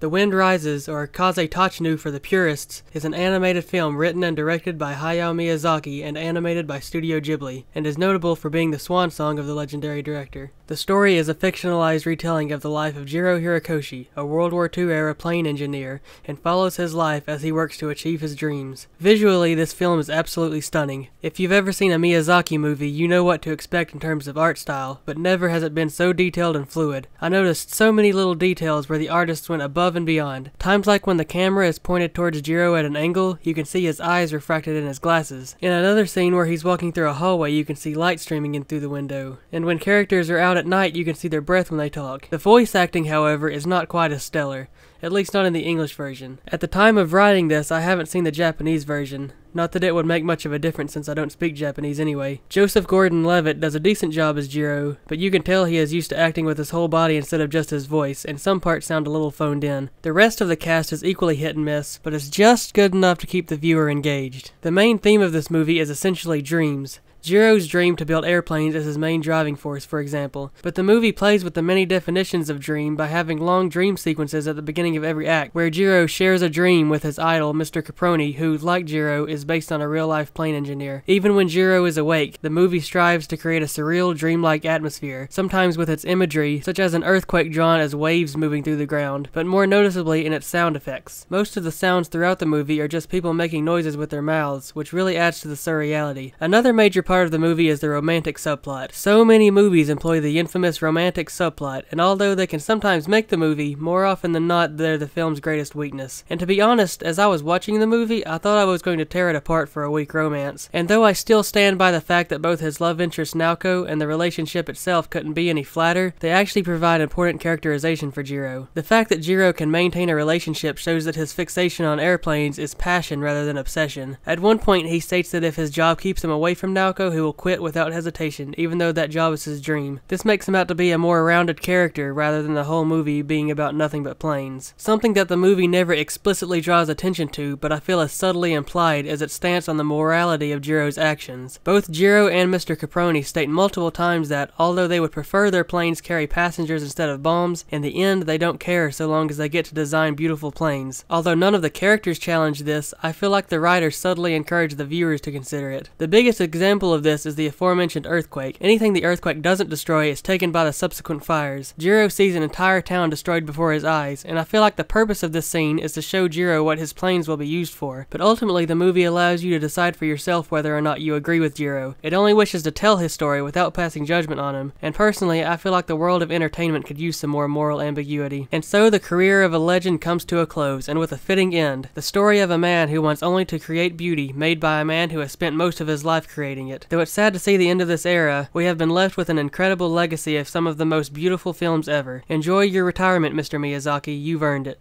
The Wind Rises, or Kaze Tachinu for the purists, is an animated film written and directed by Hayao Miyazaki and animated by Studio Ghibli, and is notable for being the swan song of the legendary director. The story is a fictionalized retelling of the life of Jiro Horikoshi, a World War II era plane engineer, and follows his life as he works to achieve his dreams. Visually, this film is absolutely stunning. If you've ever seen a Miyazaki movie, you know what to expect in terms of art style, but never has it been so detailed and fluid. I noticed so many little details where the artists went above and beyond. Times like when the camera is pointed towards Jiro at an angle, you can see his eyes refracted in his glasses. In another scene where he's walking through a hallway, you can see light streaming in through the window. And when characters are out at night, you can see their breath when they talk. The voice acting, however, is not quite as stellar at least not in the English version. At the time of writing this, I haven't seen the Japanese version. Not that it would make much of a difference since I don't speak Japanese anyway. Joseph Gordon Levitt does a decent job as Jiro, but you can tell he is used to acting with his whole body instead of just his voice, and some parts sound a little phoned in. The rest of the cast is equally hit and miss, but is just good enough to keep the viewer engaged. The main theme of this movie is essentially dreams. Jiro's dream to build airplanes is his main driving force, for example, but the movie plays with the many definitions of dream by having long dream sequences at the beginning of every act, where Jiro shares a dream with his idol, Mr. Caproni, who, like Jiro, is based on a real-life plane engineer. Even when Jiro is awake, the movie strives to create a surreal, dreamlike atmosphere, sometimes with its imagery, such as an earthquake drawn as waves moving through the ground, but more noticeably in its sound effects. Most of the sounds throughout the movie are just people making noises with their mouths, which really adds to the surreality. Another major part of the movie is the romantic subplot. So many movies employ the infamous romantic subplot, and although they can sometimes make the movie, more often than not they're the film's greatest weakness. And to be honest, as I was watching the movie, I thought I was going to tear it apart for a weak romance. And though I still stand by the fact that both his love interest Naoko and the relationship itself couldn't be any flatter, they actually provide important characterization for Jiro. The fact that Jiro can maintain a relationship shows that his fixation on airplanes is passion rather than obsession. At one point he states that if his job keeps him away from Naoko, he will quit without hesitation, even though that job is his dream. This makes him out to be a more rounded character rather than the whole movie being about nothing but planes. Something that the movie never explicitly draws attention to, but I feel is subtly implied as its stance on the morality of Jiro's actions. Both Jiro and Mr. Caproni state multiple times that, although they would prefer their planes carry passengers instead of bombs, in the end they don't care so long as they get to design beautiful planes. Although none of the characters challenge this, I feel like the writers subtly encourage the viewers to consider it. The biggest example of this is the aforementioned earthquake. Anything the earthquake doesn't destroy is taken by the subsequent fires. Jiro sees an entire town destroyed before his eyes, and I feel like the purpose of this scene is to show Jiro what his planes will be used for. But ultimately, the movie allows you to decide for yourself whether or not you agree with Jiro. It only wishes to tell his story without passing judgment on him, and personally, I feel like the world of entertainment could use some more moral ambiguity. And so the career of a legend comes to a close, and with a fitting end. The story of a man who wants only to create beauty, made by a man who has spent most of his life creating it. Though it's sad to see the end of this era, we have been left with an incredible legacy of some of the most beautiful films ever. Enjoy your retirement, Mr. Miyazaki, you've earned it.